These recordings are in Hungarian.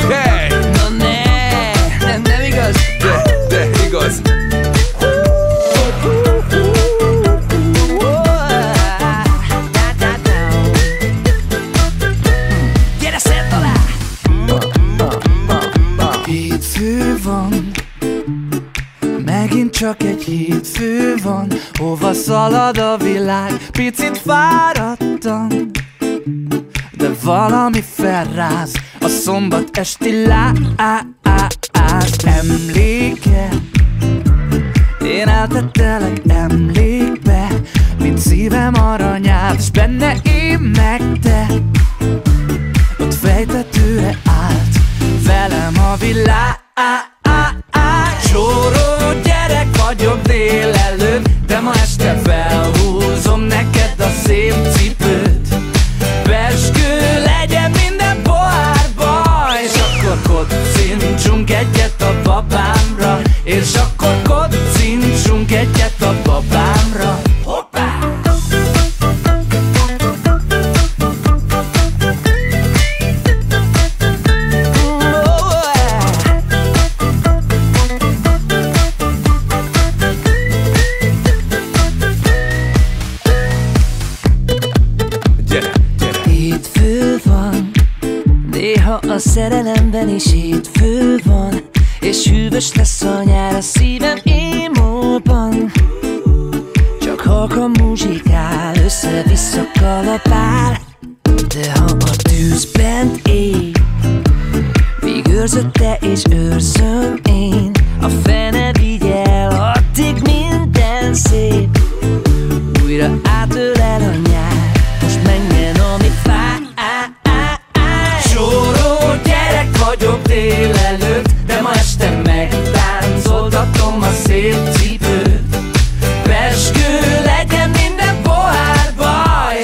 hely Na ne, nem, nem igaz? De, de igaz Gyere szedd alá! Hétfő van Megint csak egy hétfő van Hova szalad a világ? Picit fáradtam De valami felráz A szombat esti láz Emléke Én eltettelek emlékbe Mint szívem aranyát És benne én meg te ott fejtetőre állt velem a világ Hétfő van, néha a szerelemben is hétfő van És hűvös lesz a nyár a szívem émóban. Csak halkan muzsikál, össze-vissza kalapál De ha a tűz bent ég Míg őrzöd te és őrzöm én A fene vigyel, vagyok délelőtt De ma este megtáncoltatom a szép cipőt. Peskő legyen minden pohárba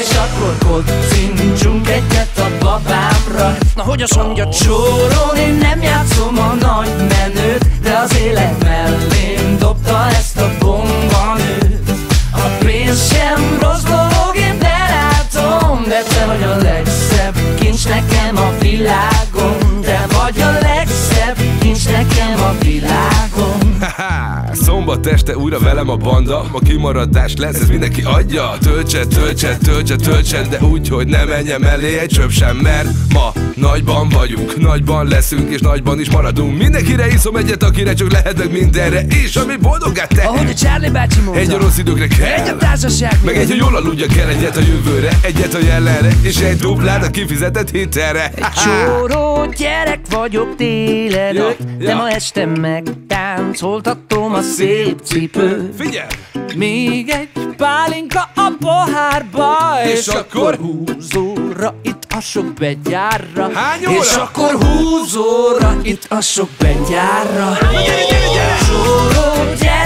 És akkor kocincsunk egyet a babámra. Na hogy azt mondja csóró Én nem játszom a nagy menőt De az élet mellém dobta ezt a bombanőt. A pénz sem rossz dolog, én belátom De te vagy a legszebb kincs nekem a világon nekem a világon Haha, szombat este újra velem a banda. Ma kimaradás lesz, ez mindenki adja. Töltse, töltse, töltse, töltse De úgy, hogy ne menjem elé egy csöp sem Mert ma nagyban vagyunk, nagyban leszünk És nagyban is maradunk. Mindenkire iszom egyet, akire csak lehet meg mindenre És ami boldogát te. Ahogy a Charlie bácsi mondta. Egy a rossz időkre Egy a kell társaság meg egy, hogy jól aludja kell egyet a jövőre Egyet a jelenre És egy duplát a kifizetett hitelre. Egy csóró gyerek vagyok délelőtt Ja, De ja. ma este megtáncoltatom a szép cipőt Figyelj! Még egy pálinka a pohárba És És, akkor? húzóra itt a sok begyárra Hány óra? És akkor húzóra itt a sok begyárra Csóró gyerek vagyok délelőtt De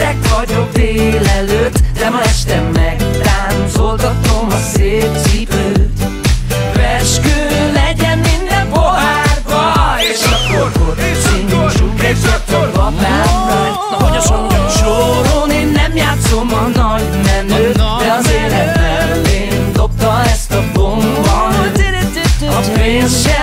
dancing.